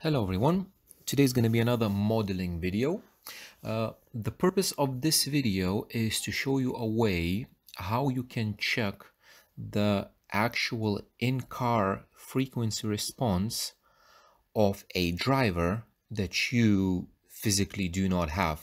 Hello everyone, today is going to be another modeling video. Uh, the purpose of this video is to show you a way how you can check the actual in-car frequency response of a driver that you physically do not have.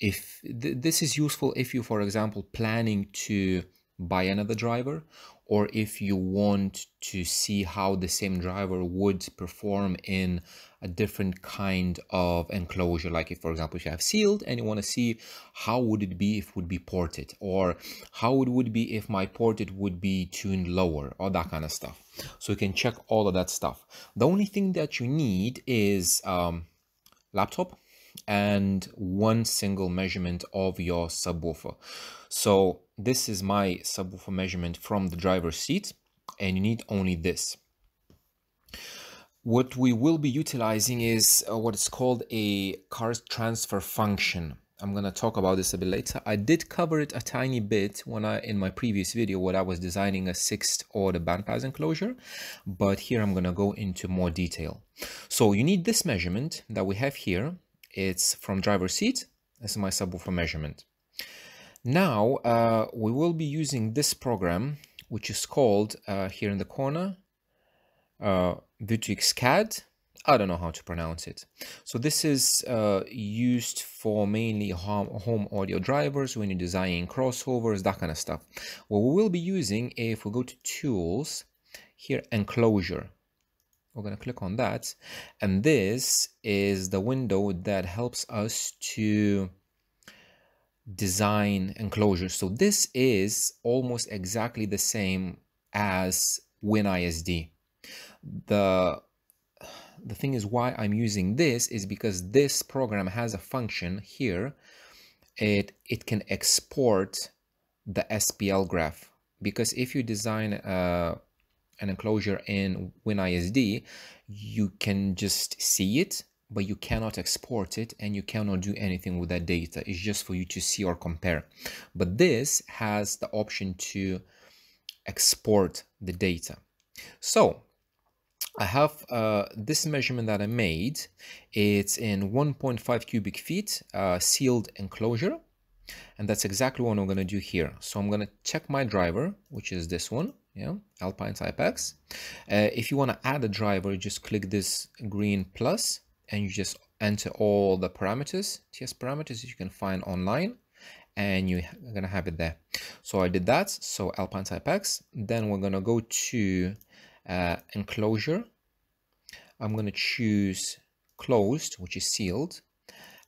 If th this is useful if you, for example, planning to buy another driver or if you want to see how the same driver would perform in a different kind of enclosure like if for example if you have sealed and you want to see how would it be if it would be ported or how it would be if my ported would be tuned lower or that kind of stuff. So you can check all of that stuff. The only thing that you need is um, laptop and one single measurement of your subwoofer so this is my subwoofer measurement from the driver's seat and you need only this. What we will be utilizing is uh, what is called a car transfer function. I'm going to talk about this a bit later. I did cover it a tiny bit when I in my previous video when I was designing a sixth order bandpass enclosure, but here I'm going to go into more detail. So you need this measurement that we have here. It's from driver seat. Is my subwoofer measurement. Now uh, we will be using this program, which is called uh, here in the corner, uh, VituixCAD. I don't know how to pronounce it. So this is uh, used for mainly home, home audio drivers when you're designing crossovers, that kind of stuff. What we will be using, if we go to Tools, here Enclosure, we're going to click on that. And this is the window that helps us to design enclosure. So this is almost exactly the same as WinISD. The the thing is why I'm using this is because this program has a function here. It it can export the SPL graph because if you design uh, an enclosure in WinISD, you can just see it but you cannot export it and you cannot do anything with that data. It's just for you to see or compare. But this has the option to export the data. So I have uh, this measurement that I made. It's in 1.5 cubic feet uh, sealed enclosure. And that's exactly what I'm going to do here. So I'm going to check my driver, which is this one, yeah, Alpine Type X. Uh, if you want to add a driver, you just click this green plus and you just enter all the parameters, TS parameters you can find online and you're gonna have it there. So I did that, so Alpine Type X. Then we're gonna go to uh, enclosure. I'm gonna choose closed, which is sealed.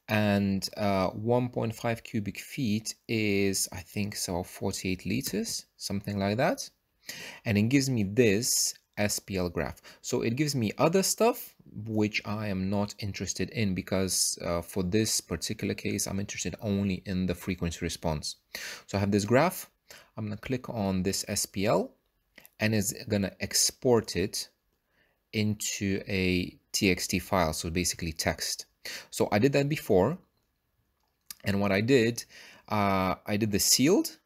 And uh, 1.5 cubic feet is, I think, so 48 liters, something like that. And it gives me this SPL graph. So it gives me other stuff which I am not interested in because uh, for this particular case, I'm interested only in the frequency response. So I have this graph. I'm going to click on this SPL and it's going to export it into a TXT file. So basically text. So I did that before. And what I did, uh, I did the sealed.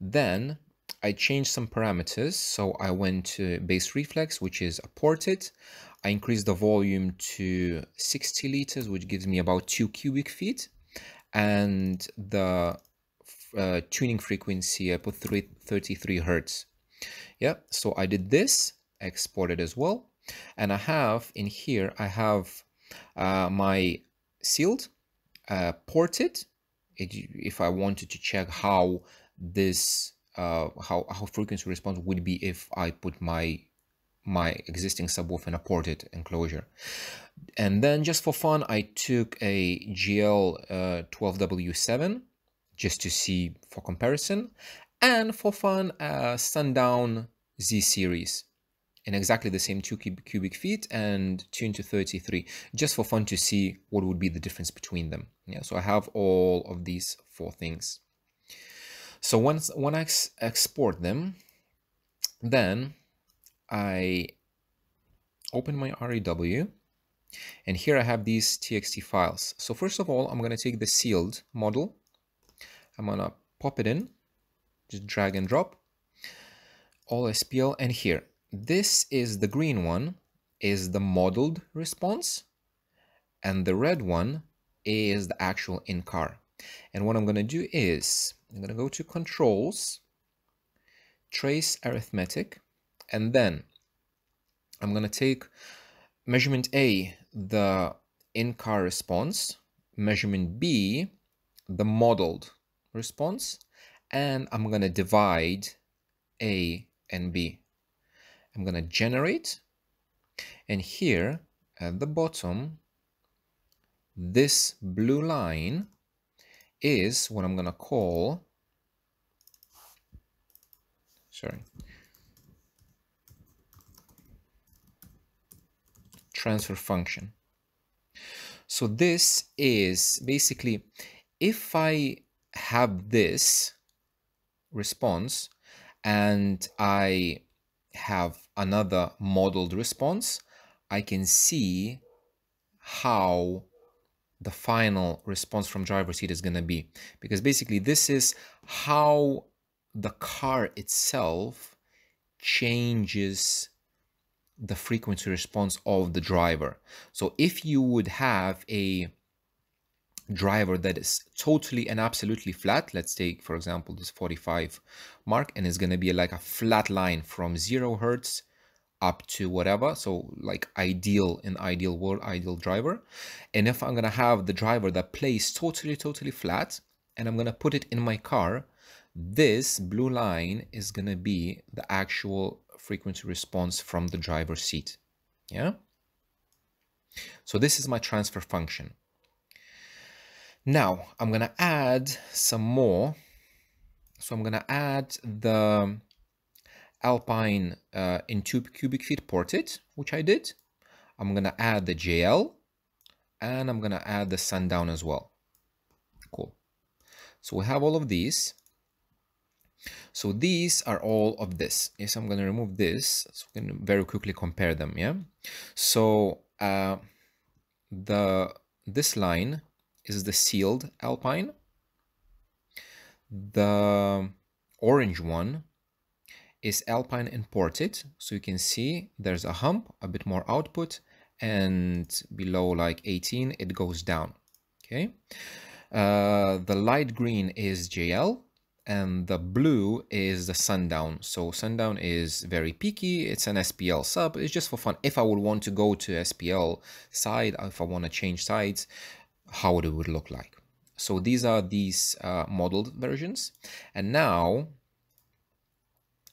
Then I changed some parameters. So I went to bass reflex, which is a ported. I increased the volume to 60 liters, which gives me about two cubic feet. And the uh, tuning frequency, I put 33 hertz. Yeah, so I did this, exported as well. And I have in here, I have uh, my sealed, uh, ported. It, if I wanted to check how this uh, how, how frequency response would be if I put my my existing subwoofer in a ported enclosure. And then just for fun, I took a JL uh, 12W7 just to see for comparison. And for fun, uh, Sundown Z series in exactly the same 2 cubic feet and tuned to 33 just for fun to see what would be the difference between them yeah so i have all of these four things so once when I ex export them, then I open my REW and here I have these TXT files. So first of all, I'm going to take the sealed model. I'm going to pop it in, just drag and drop all SPL and here. This is the green one is the modeled response and the red one is the actual in-car. And what I'm going to do is I'm going to go to controls, trace arithmetic, and then I'm going to take measurement A, the in-car response, measurement B, the modeled response, and I'm going to divide A and B. I'm going to generate, and here at the bottom, this blue line is what I'm going to call, sorry, transfer function. So this is basically, if I have this response and I have another modeled response, I can see how the final response from driver seat is going to be. Because basically this is how the car itself changes the frequency response of the driver. So if you would have a driver that is totally and absolutely flat let's take for example this 45 mark and it's going to be like a flat line from 0 hertz up to whatever so like ideal in ideal world ideal driver. And if i'm gonna have the driver that plays totally totally flat and i'm gonna put it in my car this blue line is gonna be the actual frequency response from the driver's seat. Yeah? So this is my transfer function. Now i'm gonna add some more. So i'm gonna add the Alpine uh, in 2 cubic feet ported, which I did. I'm going to add the JL and I'm going to add the sundown as well. Cool. So we have all of these. So these are all of this. Yes, I'm going to remove this so we can very quickly compare them. Yeah. So uh, the this line is the sealed Alpine. The orange one is Alpine imported. So you can see there's a hump, a bit more output, and below like 18, it goes down. Okay. Uh, the light green is JL and the blue is the sundown. So sundown is very peaky. It's an SPL sub. It's just for fun. If I would want to go to SPL side, if I want to change sides, how it would look like. So these are these uh, modeled versions. And now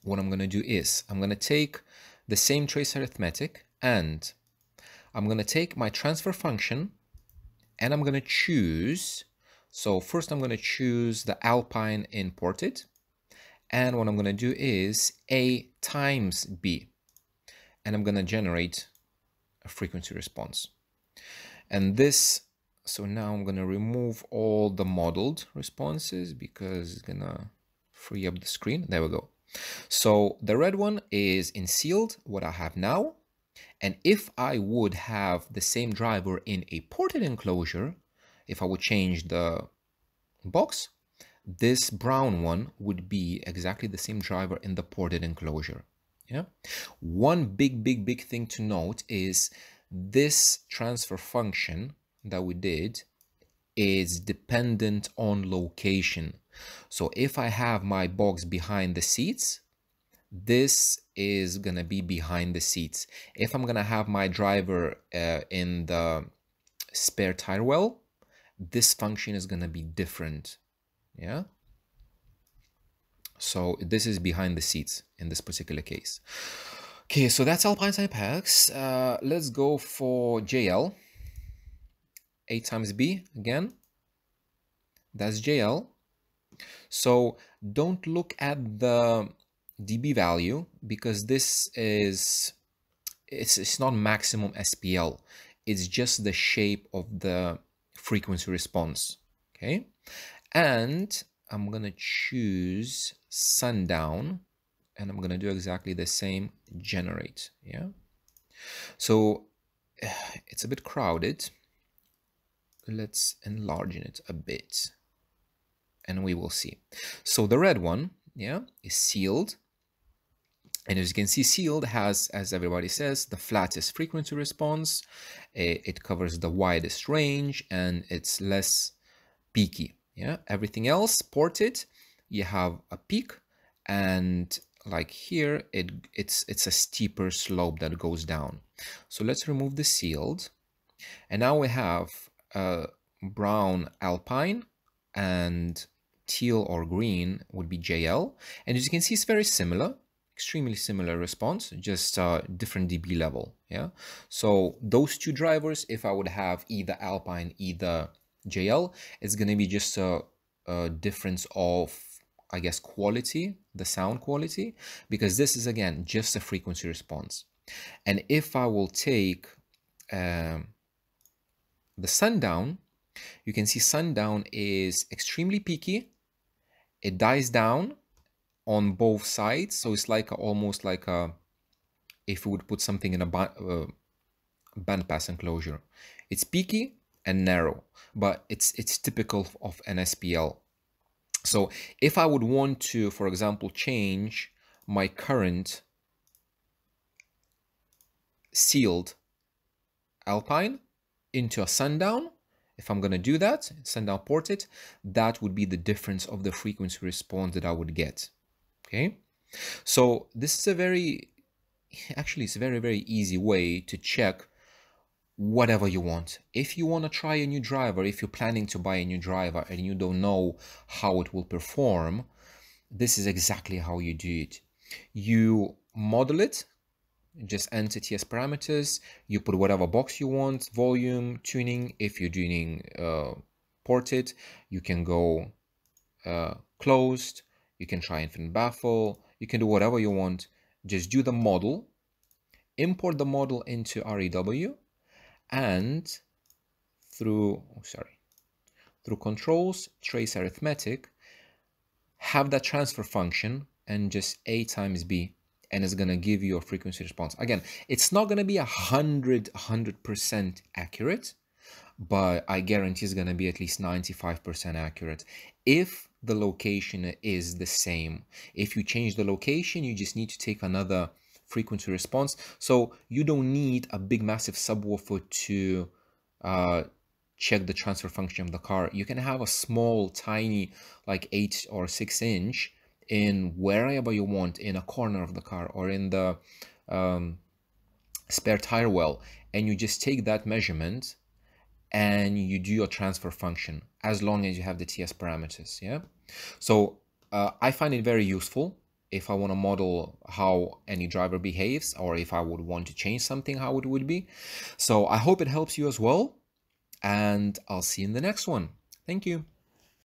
what I'm going to do is I'm going to take the same trace arithmetic and I'm going to take my transfer function and I'm going to choose. So first I'm going to choose the Alpine imported. And what I'm going to do is A times B. And I'm going to generate a frequency response. And this, so now I'm going to remove all the modeled responses because it's going to free up the screen. There we go. So the red one is in sealed, what I have now. And if I would have the same driver in a ported enclosure, if I would change the box, this brown one would be exactly the same driver in the ported enclosure. Yeah. One big, big, big thing to note is this transfer function that we did is dependent on location. So if I have my box behind the seats, this is gonna be behind the seats. If I'm gonna have my driver uh, in the spare tire well, this function is gonna be different. Yeah. So this is behind the seats in this particular case. Okay, so that's Alpine X. Uh, let's go for JL. A times B again. That's JL. So don't look at the dB value because this is it's, it's not maximum SPL. It's just the shape of the frequency response. Okay. And I'm going to choose sundown and I'm going to do exactly the same generate. Yeah. So it's a bit crowded. Let's enlarge it a bit and we will see. So the red one, yeah, is sealed And as you can see, sealed has, as everybody says, the flattest frequency response. Eh, it, covers the widest range and it's less peaky. Yeah, everything else ported, you have a peak and like here, it it's it's a steeper slope that goes down. So let's remove the sealed. And now we have a brown alpine and teal or green would be JL. And as you can see, it's very similar extremely similar response, just uh, different dB level. Yeah. So those two drivers, if I would have either Alpine, either JL, it's going to be just a, a difference of, I guess, quality, the sound quality, because this is again just a frequency response. And if I will take um, the sundown, you can see sundown is extremely peaky. It dies down on both sides. So it's like a, almost like a, if we would put something in a uh, bandpass enclosure. It's peaky and narrow, but it's it's typical of an SPL. So if I would want to, for example, change my current sealed Alpine into a sundown, if I'm going to do that, sundown port it, that would be the difference of the frequency response that I would get okay? So this is a very actually it's a very very easy way to check whatever you want. If you want to try a new driver if you're planning to buy a new driver and you don't know how it will perform this is exactly how you do it. You model it just enter TS parameters. You put whatever box you want volume tuning. If you're doing uh, ported you can go uh, closed. You can try infinite baffle, you can do whatever you want. Just do the model, import the model into REW, and through, oh, sorry, through controls, trace arithmetic, have that transfer function and just A times B and it's going to give you a frequency response. Again, it's not going to be a hundred, hundred percent accurate, but I guarantee it's going to be at least 95% accurate. If the location is the same. If you change the location, you just need to take another frequency response. So you don't need a big massive subwoofer to uh, check the transfer function of the car. You can have a small, tiny, like 8 or 6 inch in wherever you want, in a corner of the car or in the um, spare tire well, and you just take that measurement and you do your transfer function as long as you have the TS parameters. Yeah. So uh, I find it very useful if I want to model how any driver behaves or if I would want to change something, how it would be. So I hope it helps you as well. And I'll see you in the next one. Thank you.